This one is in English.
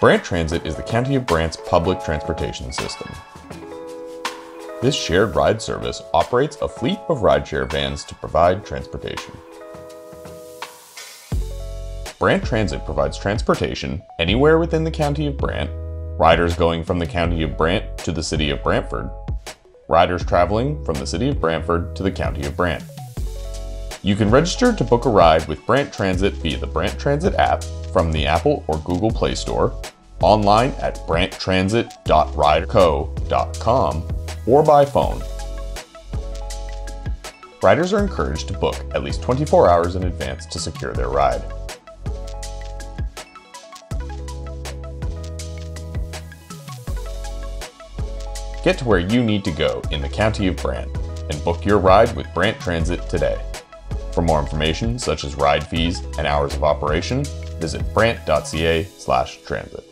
Brant Transit is the County of Brant's public transportation system. This shared ride service operates a fleet of rideshare vans to provide transportation. Brant Transit provides transportation anywhere within the County of Brant, riders going from the County of Brant to the City of Brantford, riders traveling from the City of Brantford to the County of Brant. You can register to book a ride with Brant Transit via the Brant Transit app from the Apple or Google Play Store, online at branttransit.rideco.com, or by phone. Riders are encouraged to book at least 24 hours in advance to secure their ride. Get to where you need to go in the County of Brant and book your ride with Brant Transit today. For more information, such as ride fees and hours of operation, visit brant.ca/transit.